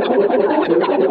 ハハハハ!